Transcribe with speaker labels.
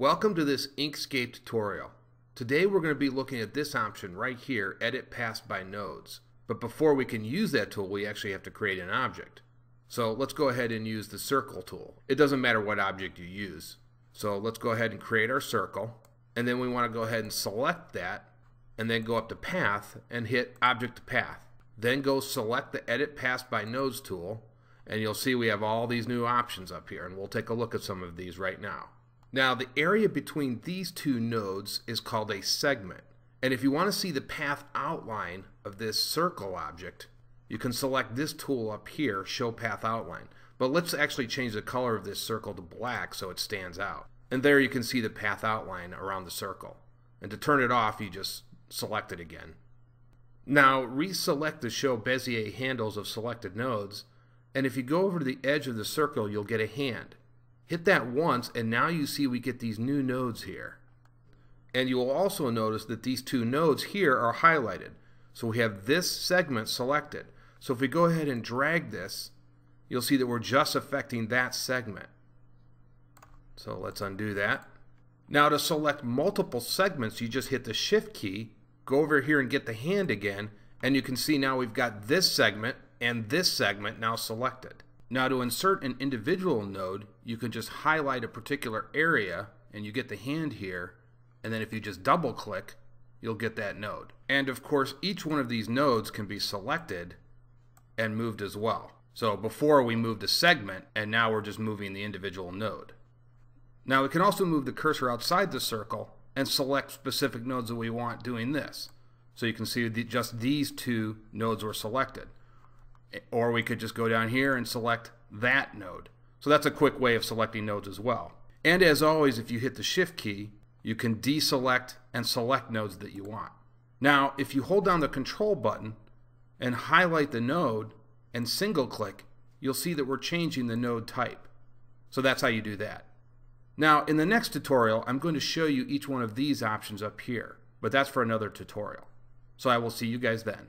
Speaker 1: Welcome to this Inkscape tutorial. Today we're going to be looking at this option right here, Edit Paths by Nodes. But before we can use that tool, we actually have to create an object. So let's go ahead and use the Circle tool. It doesn't matter what object you use. So let's go ahead and create our circle. And then we want to go ahead and select that, and then go up to Path and hit Object Path. Then go select the Edit Paths by Nodes tool, and you'll see we have all these new options up here, and we'll take a look at some of these right now. Now, the area between these two nodes is called a segment. And if you want to see the path outline of this circle object, you can select this tool up here, Show Path Outline. But let's actually change the color of this circle to black so it stands out. And there you can see the path outline around the circle. And to turn it off, you just select it again. Now, reselect the Show Bezier handles of selected nodes, and if you go over to the edge of the circle, you'll get a hand. Hit that once, and now you see we get these new nodes here. And you will also notice that these two nodes here are highlighted. So we have this segment selected. So if we go ahead and drag this, you'll see that we're just affecting that segment. So let's undo that. Now to select multiple segments, you just hit the Shift key, go over here and get the hand again, and you can see now we've got this segment and this segment now selected. Now to insert an individual node, you can just highlight a particular area and you get the hand here. And then if you just double click, you'll get that node. And of course, each one of these nodes can be selected and moved as well. So before we moved a segment and now we're just moving the individual node. Now we can also move the cursor outside the circle and select specific nodes that we want doing this. So you can see the, just these two nodes were selected. Or we could just go down here and select that node. So that's a quick way of selecting nodes as well. And as always, if you hit the Shift key, you can deselect and select nodes that you want. Now, if you hold down the Control button and highlight the node and single click, you'll see that we're changing the node type. So that's how you do that. Now, in the next tutorial, I'm going to show you each one of these options up here, but that's for another tutorial. So I will see you guys then.